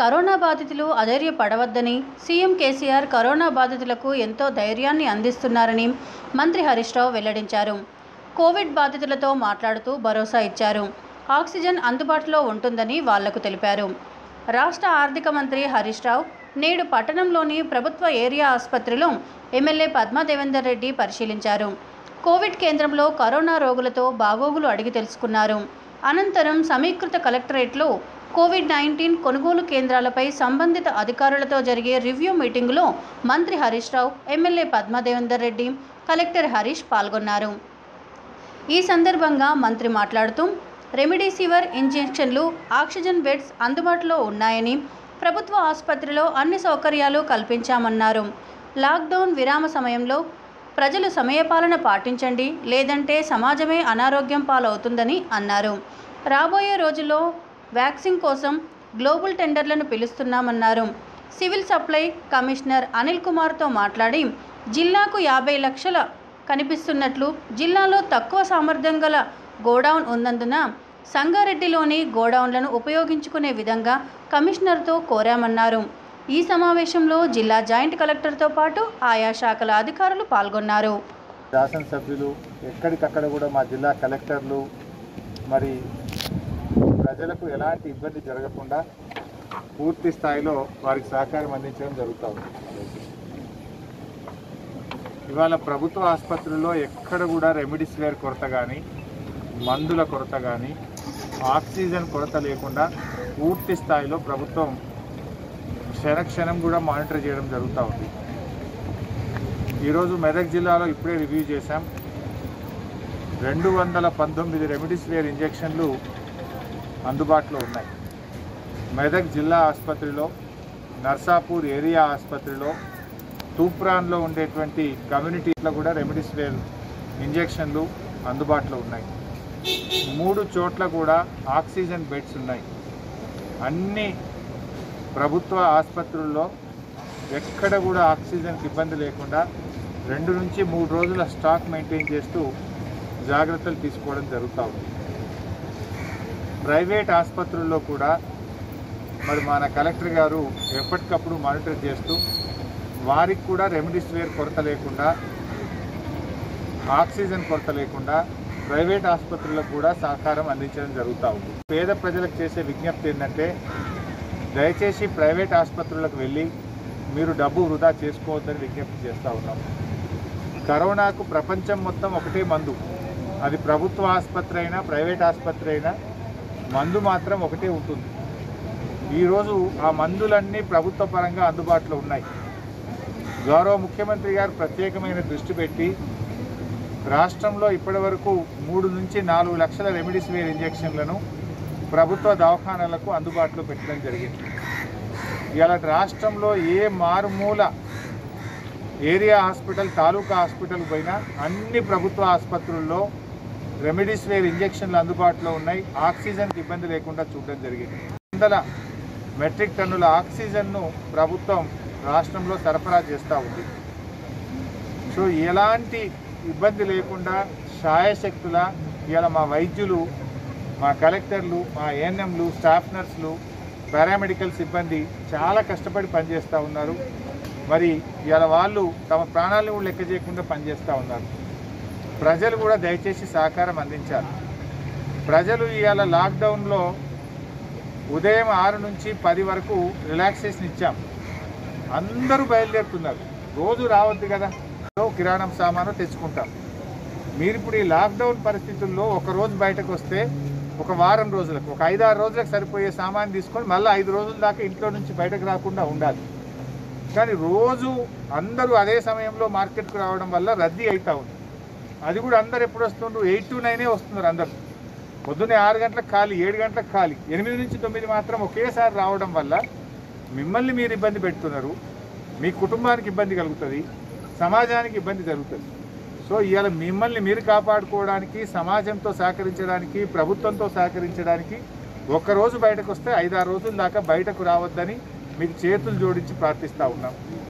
Corona బాధితులు అధైర్యపడవద్దని CM KCR corona బాధితులకు ఎంతో ధైర్యాన్ని అందిస్తున్నారని మంత్రి హరీష్ రావు వెల్లడించారు. కోవిడ్ బాధితులతో మాట్లాడుతూ భరోసా ఇచ్చారు. ఆక్సిజన్ అందుబాటులో ఉంటుందని వాళ్ళకు తెలిపారు. రాష్ట్ర ఆర్థిక మంత్రి హరీష్ రావు నేడు పట్టణంలోని ప్రభుత్వ ఏరియా ఆసుపత్రిలో ఎమ్మెల్యే పద్మా దేవేందర్ రెడ్డి పరిశీలించారు. కోవిడ్ కేంద్రంలో కరోనా రోగులతో బాగోగులు అడిగి తెలుసుకున్నారు. అనంతరం సమీకృత కలెక్టరేట్లో కోవిడ్ నైన్టీన్ కొనుగోలు కేంద్రాలపై సంబంధిత అధికారులతో జరిగే రివ్యూ మీటింగులో మంత్రి హరీష్ రావు ఎమ్మెల్యే పద్మదేవేందర్ రెడ్డి కలెక్టర్ హరీష్ పాల్గొన్నారు. ఈ సందర్భంగా మంత్రి మాట్లాడుతూ రెమిడిసివర్ ఇంజెక్షన్లు ఆక్సిజన్ బెడ్స్ అందుబాటులో ఉన్నాయని ప్రభుత్వ ఆసుపత్రిలో అన్ని సౌకర్యాలు కల్పించామన్నారు. లాక్డౌన్ విరామ సమయంలో ప్రజలు సమయపాలన పాటించండి లేదంటే సమాజమే అనారోగ్యం పాలవుతుందని అన్నారు. రాబోయే రోజుల్లో వ్యాక్సిన్ కోసం గ్లోబల్ టెండర్లను పిలుస్తున్నామన్నారు. సివిల్ సప్లై కమిషనర్ అనిల్ కుమార్తో మాట్లాడి జిల్లాకు యాభై లక్షల కనిపిస్తున్నట్లు జిల్లాలో తక్కువ సామర్థ్యం గల గోడౌన్ ఉన్నందున సంగారెడ్డిలోని గోడౌన్లను ఉపయోగించుకునే విధంగా కమిషనర్తో కోరామన్నారు. ఈ సమావేశంలో జిల్లా జాయింట్ కలెక్టర్తో పాటు ఆయా శాఖల అధికారులు పాల్గొన్నారు. శాసనసభ్యులు ఎక్కడికక్కడ కూడా మా జిల్లా కలెక్టర్లు మరి ప్రజలకు ఎలాంటి ఇబ్బంది జరగకుండా పూర్తి స్థాయిలో వారికి సహకారం అందించడం జరుగుతుంది ఇవాళ ప్రభుత్వ ఆసుపత్రుల్లో ఎక్కడ కూడా రెమిడిసివిర్ కొరత కానీ మందుల కొరత కానీ ఆక్సిజన్ కొరత లేకుండా పూర్తి స్థాయిలో ప్రభుత్వం క్షణక్షణం కూడా మానిటర్ చేయడం జరుగుతూ ఉంది. ఈరోజు మెదక్ జిల్లాలో ఇప్పుడే రివ్యూ చేశాం. రెండు వందల పంతొమ్మిది రెమిడిసివిర్ ఇంజెక్షన్లు అందుబాటులో ఉన్నాయి. మెదక్ జిల్లా ఆసుపత్రిలో నర్సాపూర్ ఏరియా ఆసుపత్రిలో తూప్రాన్లో ఉండేటువంటి కమ్యూనిటీలో కూడా రెమిడిసివిర్ ఇంజెక్షన్లు అందుబాటులో ఉన్నాయి. మూడు చోట్ల కూడా ఆక్సిజన్ బెడ్స్ ఉన్నాయి. అన్ని ప్రభుత్వ ఆసుపత్రుల్లో ఎక్కడ కూడా ఆక్సిజన్కి ఇబ్బంది లేకుండా రెండు నుంచి మూడు రోజుల స్టాక్ మెయింటైన్ చేస్తూ జాగ్రత్తలు తీసుకోవడం జరుగుతూ ఉంది. ప్రైవేట్ ఆసుపత్రుల్లో కూడా మరి మన కలెక్టర్ గారు ఎప్పటికప్పుడు మానిటర్ చేస్తూ వారికి కూడా రెమిడిసివిర్ కొరత లేకుండా ఆక్సిజన్ కొరత లేకుండా ప్రైవేట్ ఆసుపత్రులకు కూడా సహకారం అందించడం జరుగుతూ ఉంది. పేద ప్రజలకు చేసే విజ్ఞప్తి ఏంటంటే దయచేసి ప్రైవేట్ ఆసుపత్రులకు వెళ్ళి మీరు డబ్బు వృధా చేసుకోవద్దని విజ్ఞప్తి చేస్తూ ఉన్నాం. కరోనాకు ప్రపంచం మొత్తం ఒకటే మందు. అది ప్రభుత్వ ఆసుపత్రి అయినా ప్రైవేట్ ఆసుపత్రి అయినా మందు మాత్రం ఒకటే ఉంటుంది. ఈరోజు ఆ మందులన్నీ ప్రభుత్వ పరంగా అందుబాటులో ఉన్నాయి. గౌరవ ముఖ్యమంత్రి గారు ప్రత్యేకమైన దృష్టి పెట్టి రాష్ట్రంలో ఇప్పటి వరకు మూడు నుంచి నాలుగు లక్షల రెమిడిసివిర్ ఇంజెక్షన్లను ప్రభుత్వ దవాఖానాలకు అందుబాటులో పెట్టడం జరిగింది. ఇవాళ రాష్ట్రంలో ఏ మారుమూల ఏరియా హాస్పిటల్ తాలూకా హాస్పిటల్ పోయినా అన్ని ప్రభుత్వ ఆసుపత్రుల్లో రెమిడిసివిర్ ఇంజెక్షన్లు అందుబాటులో ఉన్నాయి. ఆక్సిజన్కి ఇబ్బంది లేకుండా చూడడం జరిగింది. వందల మెట్రిక్ టన్నుల ఆక్సిజన్ను ప్రభుత్వం రాష్ట్రంలో సరఫరా చేస్తూ ఉంది. సో ఎలాంటి ఇబ్బంది లేకుండా శాయశక్తుల ఇలా మా వైద్యులు మా కలెక్టర్లు మా ఏఎన్ఎంలు స్టాఫ్ నర్సులు పారామెడికల్ సిబ్బంది చాలా కష్టపడి పనిచేస్తూ ఉన్నారు. మరి ఇలా వాళ్ళు తమ ప్రాణాలను లెక్క చేయకుండా పనిచేస్తూ ఉన్నారు. ప్రజలు కూడా దయచేసి సహకారం అందించాలి. ప్రజలు ఇవాళ లాక్డౌన్లో ఉదయం ఆరు నుంచి పది వరకు రిలాక్సేషన్ ఇచ్చాం. అందరూ బయలుదేరుతున్నారు. రోజు రావద్దు కదా. కిరాణం సామాను తెచ్చుకుంటాం. మీరు ఇప్పుడు ఈ లాక్డౌన్ పరిస్థితుల్లో ఒక రోజు బయటకు వస్తే ఒక వారం రోజులకు ఒక ఐదు ఆరు రోజులకు సరిపోయే సామాన్ తీసుకొని మళ్ళీ ఐదు రోజుల దాకా ఇంట్లో నుంచి బయటకు రాకుండా ఉండాలి. కానీ రోజు అందరూ అదే సమయంలో మార్కెట్కు రావడం వల్ల రద్దీ అవుతూ ఉంది. అది కూడా అందరు ఎప్పుడు వస్తుండ్రు? ఎయిట్ టు నైనే వస్తున్నారు అందరు. పొద్దున్నే ఆరు గంటలకు ఖాళీ ఏడు గంటలకు ఖాళీ. ఎనిమిది నుంచి తొమ్మిది మాత్రం ఒకేసారి రావడం వల్ల మిమ్మల్ని మీరు ఇబ్బంది పెడుతున్నారు. మీ కుటుంబానికి ఇబ్బంది కలుగుతుంది. సమాజానికి ఇబ్బంది జరుగుతుంది. సో ఇవాళ మిమ్మల్ని మీరు కాపాడుకోవడానికి సమాజంతో సహకరించడానికి ప్రభుత్వంతో సహకరించడానికి ఒక్కరోజు బయటకు వస్తే ఐదారు రోజుల దాకా బయటకు రావద్దని మీకు చేతులు జోడించి ప్రార్థిస్తూ ఉన్నాం.